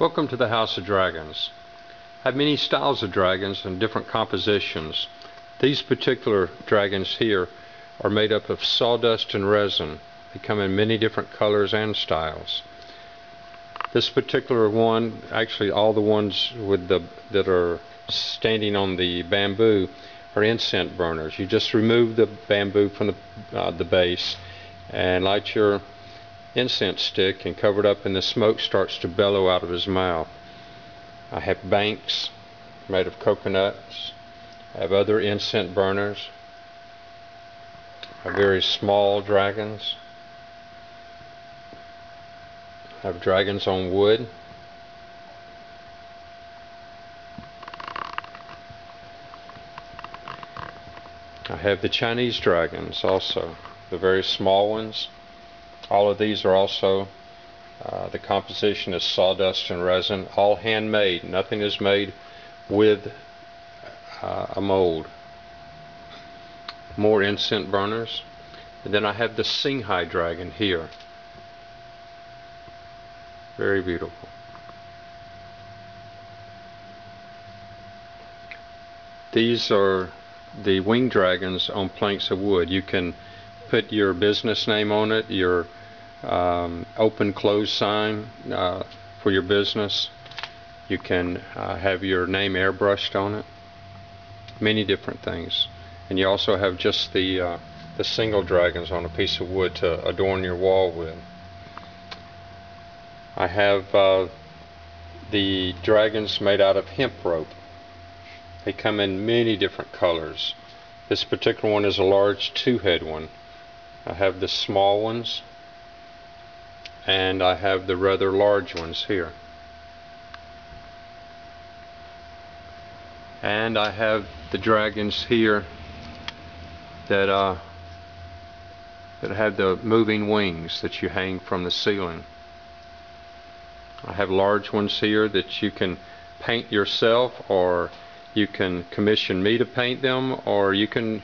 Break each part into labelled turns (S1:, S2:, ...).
S1: Welcome to the House of Dragons. I have many styles of dragons and different compositions. These particular dragons here are made up of sawdust and resin. They come in many different colors and styles. This particular one, actually all the ones with the that are standing on the bamboo are incense burners. You just remove the bamboo from the, uh, the base and light your incense stick and covered up and the smoke starts to bellow out of his mouth. I have banks made of coconuts. I have other incense burners. I have very small dragons. I have dragons on wood. I have the Chinese dragons also, the very small ones. All of these are also, uh, the composition is sawdust and resin, all handmade. Nothing is made with uh, a mold. More incense burners. And then I have the Singha dragon here. Very beautiful. These are the wing dragons on planks of wood. You can put your business name on it, your um, open close sign uh, for your business. You can uh, have your name airbrushed on it. Many different things. And you also have just the, uh, the single dragons on a piece of wood to adorn your wall with. I have uh, the dragons made out of hemp rope. They come in many different colors. This particular one is a large two-head one. I have the small ones and I have the rather large ones here. And I have the dragons here that uh, that have the moving wings that you hang from the ceiling. I have large ones here that you can paint yourself or you can commission me to paint them or you can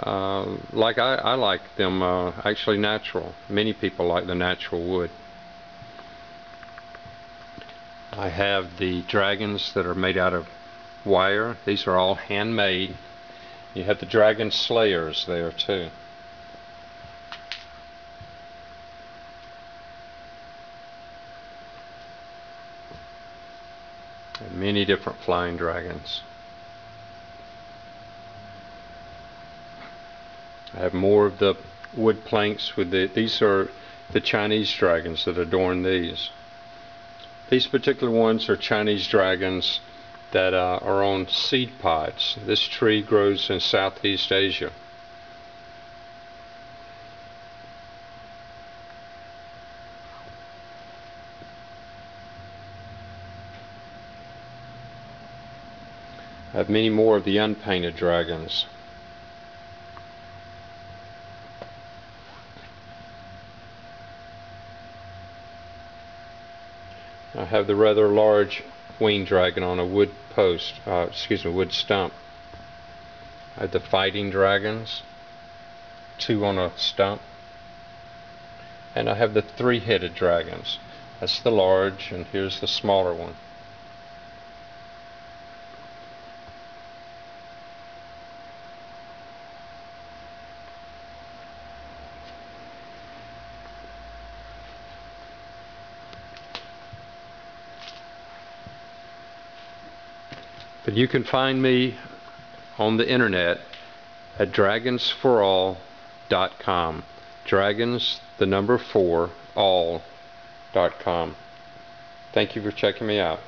S1: uh, like I, I like them uh, actually natural. Many people like the natural wood. I have the dragons that are made out of wire. These are all handmade. You have the dragon slayers there too. Many different flying dragons. I have more of the wood planks with the, these are the Chinese dragons that adorn these. These particular ones are Chinese dragons that uh, are on seed pods. This tree grows in Southeast Asia. I have many more of the unpainted dragons. I have the rather large wing dragon on a wood post, uh, excuse me, wood stump. I have the fighting dragons, two on a stump. And I have the three-headed dragons. That's the large, and here's the smaller one. But you can find me on the internet at dragonsforall.com. Dragons, the number four, all.com. Thank you for checking me out.